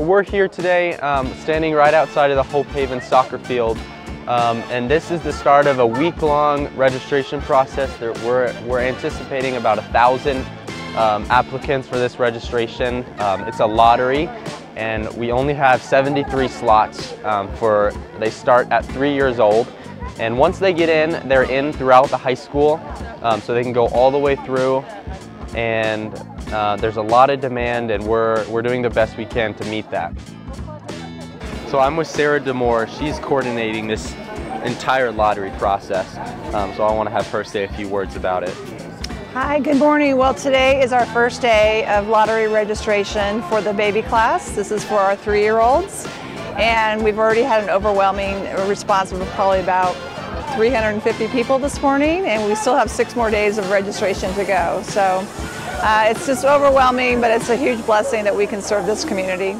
We're here today um, standing right outside of the Hope Haven soccer field um, and this is the start of a week-long registration process. There, we're, we're anticipating about a thousand um, applicants for this registration. Um, it's a lottery and we only have 73 slots um, for, they start at three years old and once they get in, they're in throughout the high school um, so they can go all the way through and uh, there's a lot of demand and we're, we're doing the best we can to meet that. So I'm with Sarah Damour. She's coordinating this entire lottery process. Um, so I want to have her say a few words about it. Hi, good morning. Well, today is our first day of lottery registration for the baby class. This is for our three-year-olds. And we've already had an overwhelming response of probably about 350 people this morning, and we still have six more days of registration to go. So uh, it's just overwhelming, but it's a huge blessing that we can serve this community.